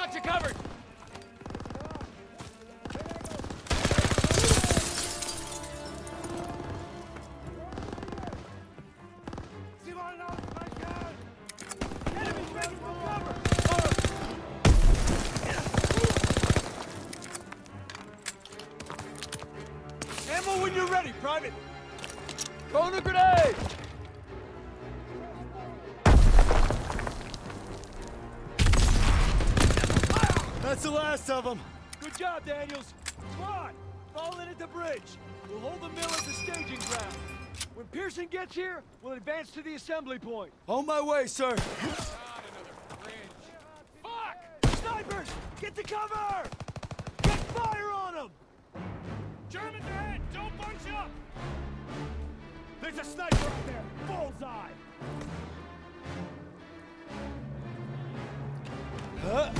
Got you covered! Ammo when you're ready, Private. Throwing a grenade! That's the last of them. Good job, Daniels. Come on, fall in at the bridge. We'll hold the mill as a staging ground. When Pearson gets here, we'll advance to the assembly point. On my way, sir. Fuck! Snipers, get to cover! Get fire on them! Germans ahead! Don't bunch up! There's a sniper up there. Bullseye. Huh?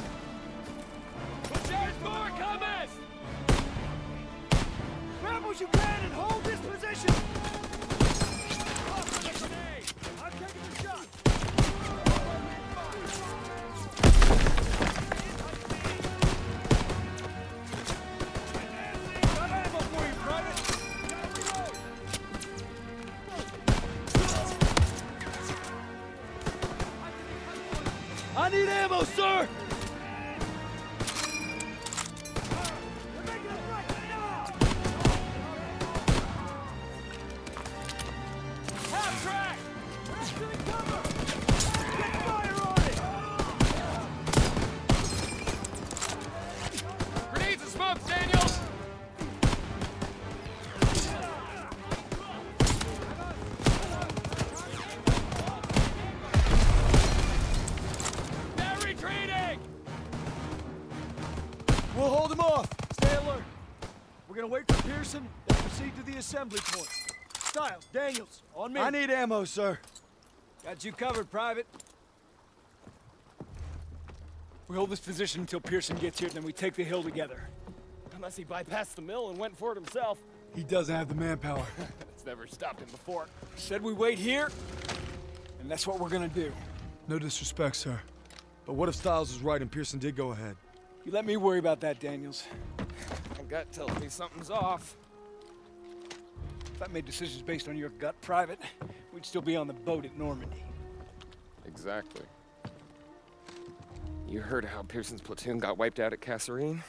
I need ammo, sir! We'll hold them off. Stay alert. We're gonna wait for Pearson, then proceed to the assembly point. Stiles, Daniels, on me. I need ammo, sir. Got you covered, Private. We hold this position until Pearson gets here, then we take the hill together. Unless he bypassed the mill and went for it himself. He doesn't have the manpower. That's never stopped him before. Said we wait here, and that's what we're gonna do. No disrespect, sir. But what if Stiles is right and Pearson did go ahead? You let me worry about that, Daniels. My gut tells me something's off. If I made decisions based on your gut, Private, we'd still be on the boat at Normandy. Exactly. You heard how Pearson's platoon got wiped out at Kasserine?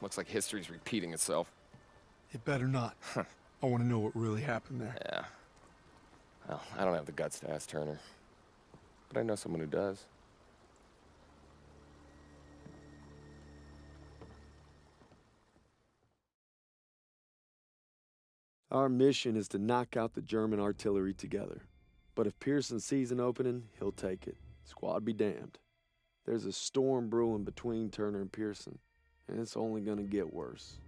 Looks like history's repeating itself. It better not. I want to know what really happened there. Yeah. Well, I don't have the guts to ask Turner. But I know someone who does. Our mission is to knock out the German artillery together. But if Pearson sees an opening, he'll take it. Squad be damned. There's a storm brewing between Turner and Pearson, and it's only gonna get worse.